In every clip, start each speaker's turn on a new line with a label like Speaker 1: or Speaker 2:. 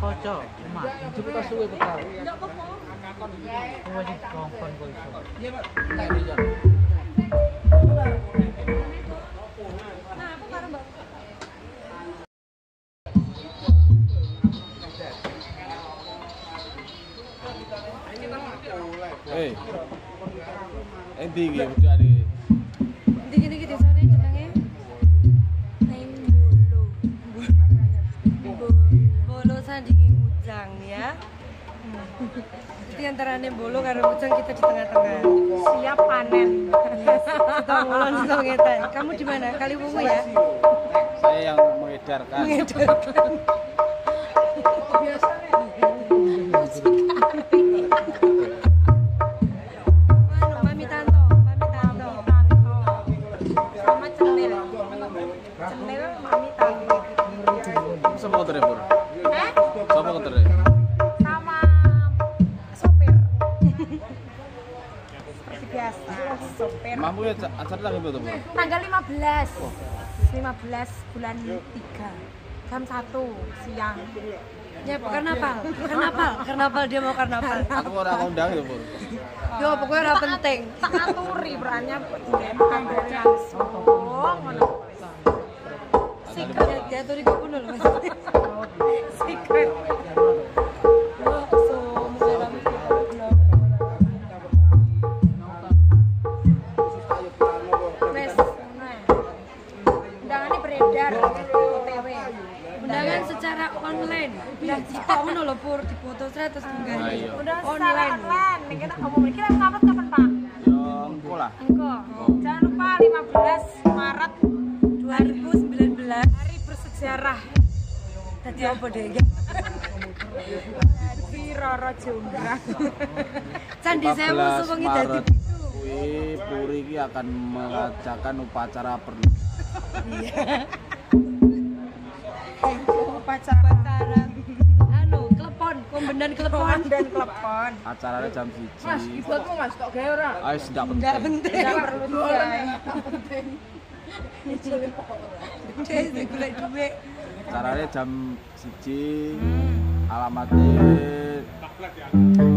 Speaker 1: kaca emak njup ta suwe petang njup kok
Speaker 2: ngakon iki kuwi
Speaker 3: gongkon kok iso. Iya pak. Tak njup Bolo sandingi Mujang ya. Jadi antara Bolo karo Mujang kita di tengah-tengah. Siap panen. Kita ngulon kita ngeten. Kamu di mana? Kaliwungu ya?
Speaker 2: Saya yang mengedarkan.
Speaker 3: Mengedarkan.
Speaker 2: Acara tanggal berapa,
Speaker 4: tanggal 15 15 bulan 3 jam 1 siang.
Speaker 3: Ya, karnaval, karnaval, karnaval dia mau karnaval.
Speaker 2: Aku ora ngundang ya, Bur.
Speaker 3: Yo, pokoknya ora penting.
Speaker 4: tak aturi perannya dia makan langsung ngono.
Speaker 3: Secret dia tuh di kebun loh. Mas.
Speaker 4: secret
Speaker 3: ngono lho pur di foto saya terus tinggal.
Speaker 2: Ayo.
Speaker 4: udah secara
Speaker 3: Online.
Speaker 4: online kita ngomong kita ngapet kapan pak
Speaker 2: Yo, engko lah.
Speaker 4: engko jangan lupa 15 Maret
Speaker 3: 2019
Speaker 4: hari bersejarah
Speaker 3: tadi apa deh?
Speaker 4: di Roro Jonggrang
Speaker 3: Candi saya
Speaker 2: 14
Speaker 3: musuh wengi dadi
Speaker 2: Maret kuwi Puri iki akan mengadakan upacara pernikahan.
Speaker 4: upacara
Speaker 3: Antara anu klepon, kombendan klepon
Speaker 4: dan klepon
Speaker 2: Acaranya jam 1.
Speaker 5: Mas, ibadmu mas, kok gawe ora?
Speaker 2: Ayo tidak
Speaker 3: Enggak
Speaker 2: penting.
Speaker 3: penting.
Speaker 4: tidak perlu diay
Speaker 3: Dia sing golek dhuwit.
Speaker 2: Acaranya jam 1. Alamatnya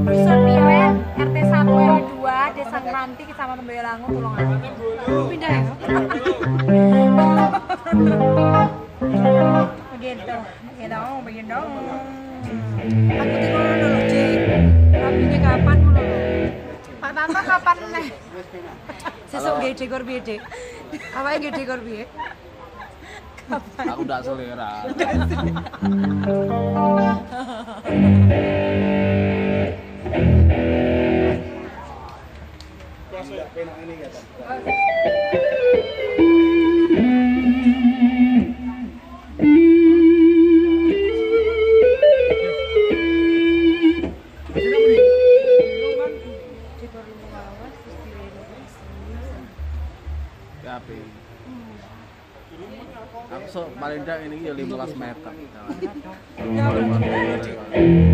Speaker 4: Dusun Piwen RT 1 RW 2 Desa Ngeranti Kecamatan Boyolangu Tulungagung
Speaker 3: Pindah ya. Aku kono lho, Dik. Rapine kapan ngono lho.
Speaker 4: Pak Tanto kapan nih
Speaker 3: Sesuk nggih dekor piye, Dik? Awake nggih dekor piye?
Speaker 2: aku tidak selera. Ya, Pi. Aku sok paling ndak ini ya 15 meter.
Speaker 3: Ya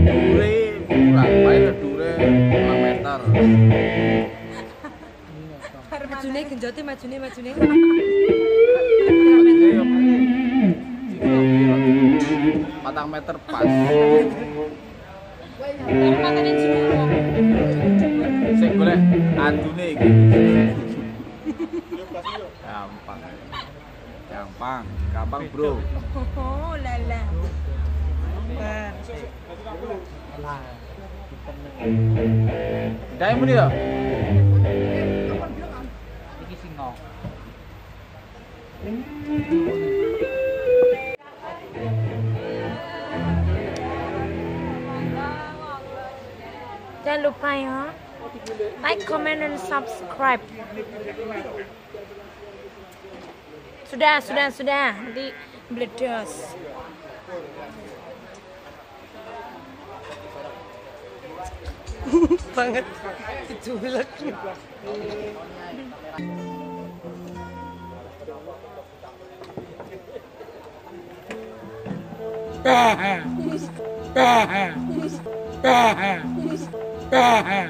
Speaker 2: Dure kurang, paling dure 5 meter.
Speaker 3: Majune genjote majune majune.
Speaker 2: Patang meter pas. Sing golek andune iki. Gampang. Gampang, gampang, Bro.
Speaker 4: oh lala
Speaker 2: Dai muni ya?
Speaker 1: Iki singo.
Speaker 4: jangan lupa ya like comment dan subscribe sudah, sudah, sudah. Nanti bledos.
Speaker 3: Banget.
Speaker 5: Itu Ah, ah,
Speaker 2: ah, ah, ah,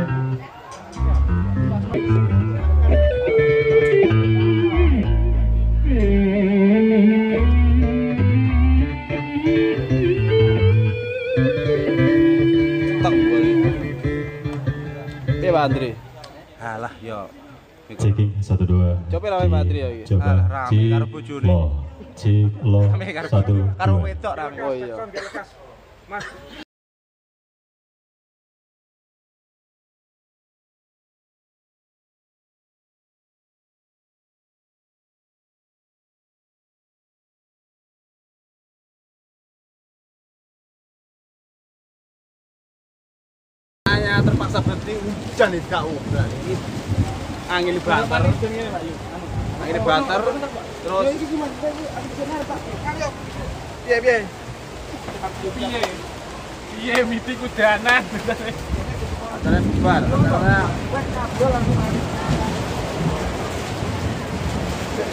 Speaker 2: Piye Pak Andri?
Speaker 5: Alah yo.
Speaker 6: Checking satu dua.
Speaker 2: Coba rame Pak Andri ya iki.
Speaker 6: Coba
Speaker 5: Alah, rame karo bojone.
Speaker 6: lo, cik lo
Speaker 5: Rame karo
Speaker 6: satu
Speaker 5: karo
Speaker 6: dua.
Speaker 5: wedok rame.
Speaker 2: Oh iya. Terpaksa berhenti hujan itu udah. Ini angin banter. Angin banter. Terus Piye piye?
Speaker 1: Piye? Piye miti kudanan.
Speaker 2: Acara bubar. Acara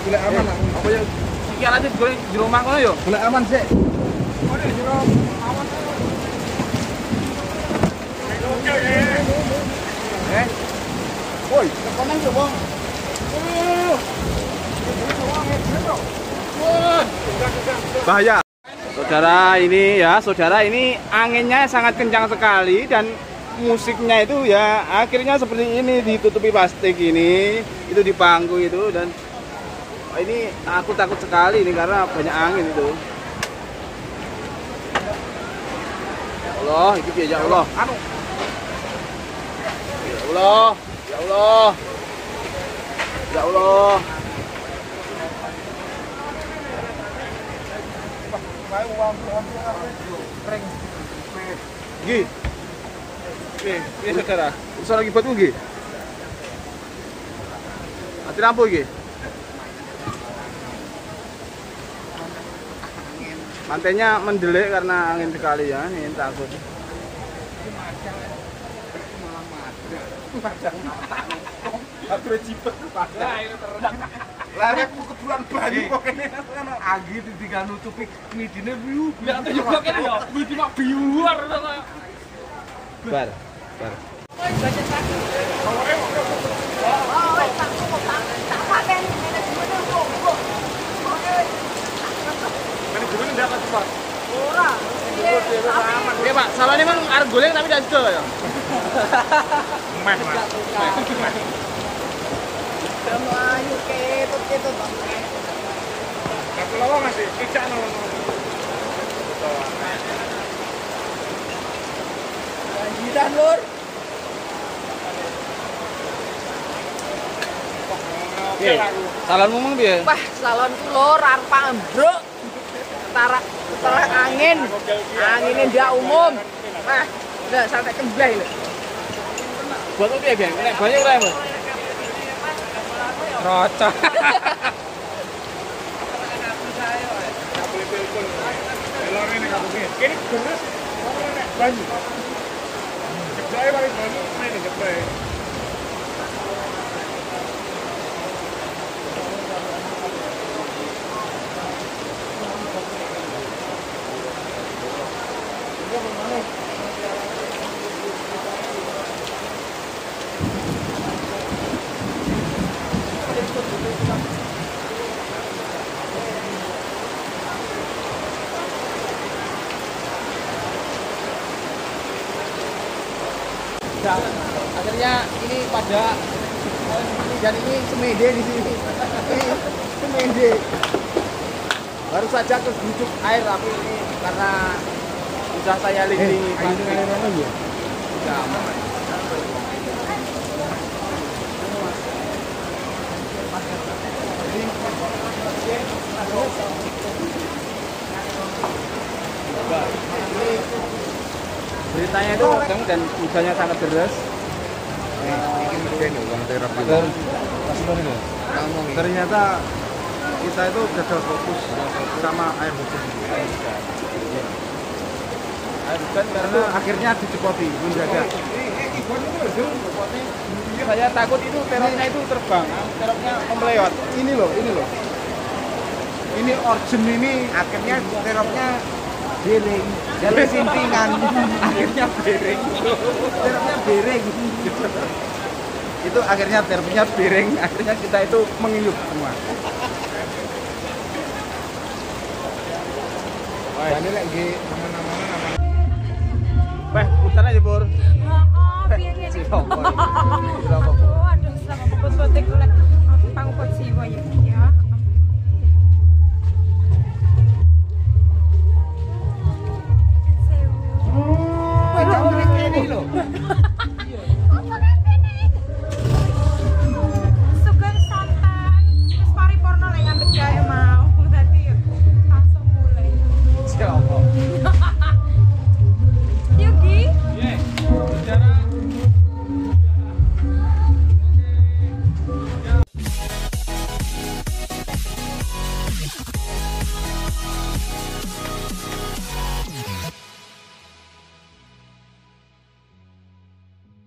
Speaker 2: Gila aman. Apa ya? Iki alatnya gue di rumah kono yo. Gila aman sih. Eh? Bahaya. Saudara ini ya, saudara ini anginnya sangat kencang sekali dan musiknya itu ya akhirnya seperti ini ditutupi plastik ini, itu di panggung itu dan ini aku takut sekali ini karena banyak angin itu. Ya Allah, ini piye, ya Allah. Anu. Allah, ya Allah. Ya Allah. Gi. Oke, ini saudara. Urusan lagi batu Gi. Mati lampu Gi. Mantainya mendelik karena angin sekali ya, ini takut. Aku cipet Lah aku kebulan banyu kok kene angin ditinggal nutupi midine biu.
Speaker 1: Lah kene ya, mak biuar.
Speaker 2: Bar. Bar. Oke Pak, salahnya emang arep goleng tapi tidak ya?
Speaker 1: Meh, Mas. Aku lawang ngasih, kicak no.
Speaker 2: Piye? Salahmu mong piye?
Speaker 4: Wah, salon lor arep ambruk. Ketara ketara angin. Anginnya ndak umum. Wah, ndak sampai kemblay lho.
Speaker 2: Buat piye, Geng? Nek banyak ora, Mas?
Speaker 1: Rocok. Kini beres, banyu. Jebloknya paling banyu, main
Speaker 2: Akhirnya ini pada ini dan ini semede di sini. Ini semede. Baru saja terbujuk air tapi ini karena sudah saya lilingi plastik. Sudah aman. Beritanya itu kenceng dan hujannya sangat deras.
Speaker 5: Ternyata kita itu gagal fokus sama air hujan.
Speaker 2: dan karena
Speaker 5: akhirnya dicepoti menjaga.
Speaker 2: Saya takut itu teroknya itu terbang teroknya melewat.
Speaker 5: Ini loh ini loh. Ini origin ini akhirnya teroknya bering. Jalur sintingan
Speaker 2: akhirnya bering.
Speaker 5: Teroknya bering.
Speaker 2: Itu akhirnya termnya piring akhirnya kita itu mengiyup semua.
Speaker 5: Dan ini lagi nama-nama nama
Speaker 2: Weh, putar aja bor
Speaker 4: Oh, piye ngene.